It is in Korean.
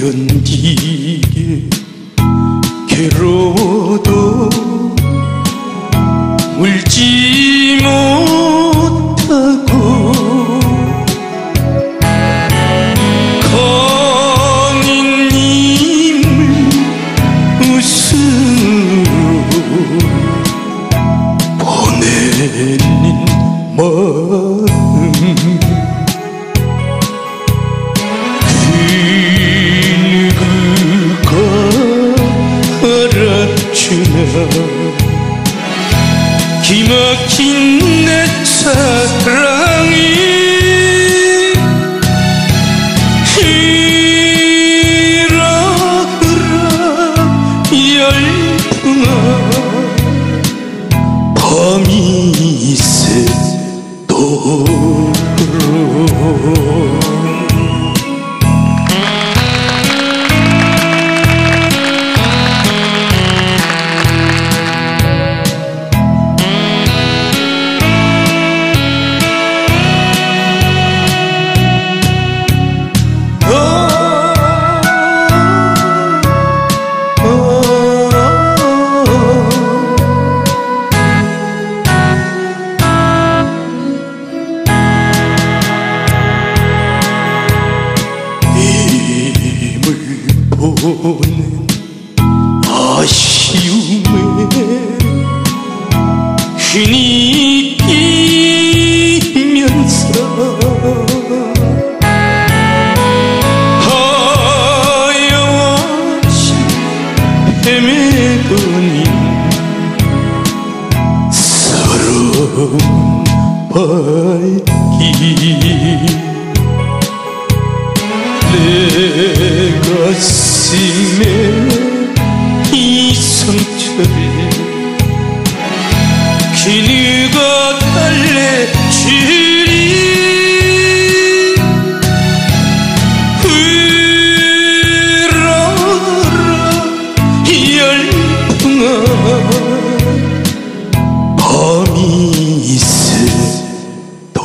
견디게 괴로워도 울지 못하고 거니님을 웃음으로 보내는 마 기막힌 내 사랑이 이러라 열풍아 밤이 새도록 보는 아쉬움에 흔히 끼면서 하염없이 헤매더니 서러운 발길 내 가슴 가슴에 이 상처를 기누가 달래주리 흘러라 열풍아 밤이 있어도